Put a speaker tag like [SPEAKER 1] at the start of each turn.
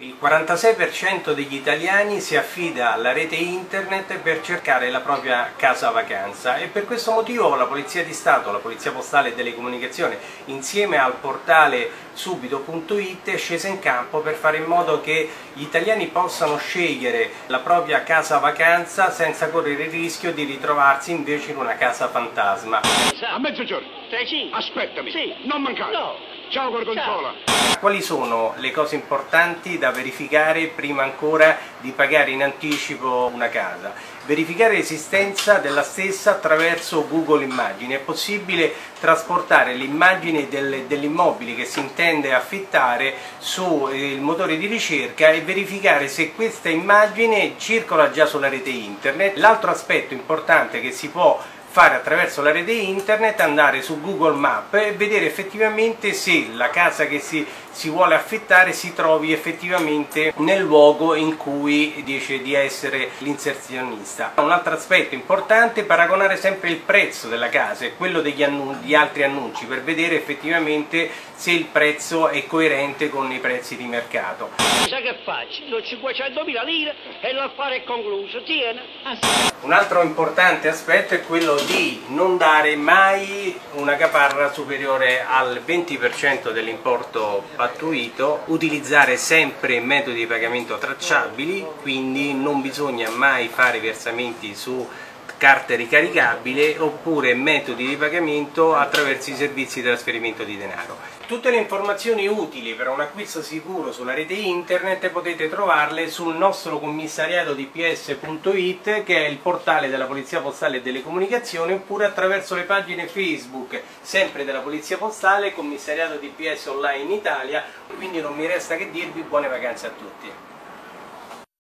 [SPEAKER 1] Il 46% degli italiani si affida alla rete internet per cercare la propria casa vacanza e per questo motivo la Polizia di Stato, la Polizia Postale e Telecomunicazioni insieme al portale subito.it è scesa in campo per fare in modo che gli italiani possano scegliere la propria casa vacanza senza correre il rischio di ritrovarsi invece in una casa fantasma.
[SPEAKER 2] A mezzogiorno.
[SPEAKER 3] Sì.
[SPEAKER 2] Aspettami.
[SPEAKER 3] Sì.
[SPEAKER 2] Non mancare.
[SPEAKER 3] No.
[SPEAKER 2] Ciao Gorgonzola.
[SPEAKER 1] Quali sono le cose importanti da verificare prima ancora di pagare in anticipo una casa? Verificare l'esistenza della stessa attraverso Google Immagini. È possibile trasportare l'immagine del, dell'immobile che si intende affittare sul eh, motore di ricerca e verificare se questa immagine circola già sulla rete internet. L'altro aspetto importante che si può fare attraverso la rete internet, andare su Google Map e vedere effettivamente se la casa che si, si vuole affittare si trovi effettivamente nel luogo in cui dice di essere l'inserzionista. Un altro aspetto importante è paragonare sempre il prezzo della casa e quello degli di altri annunci per vedere effettivamente se il prezzo è coerente con i prezzi di mercato.
[SPEAKER 3] Sai che faccio? Do 500.000 lire e l'affare è concluso. Tiene.
[SPEAKER 1] Un altro importante aspetto è quello di non dare mai una caparra superiore al 20% dell'importo pattuito, utilizzare sempre metodi di pagamento tracciabili, quindi non bisogna mai fare versamenti su carte ricaricabili oppure metodi di pagamento attraverso i servizi di trasferimento di denaro. Tutte le informazioni utili per un acquisto sicuro sulla rete internet potete trovarle sul nostro commissariato dps.it che è il portale della Polizia Postale e delle Comunicazioni oppure attraverso le pagine Facebook sempre della Polizia Postale Commissariato DPS Online Italia quindi non mi resta che dirvi buone vacanze a tutti.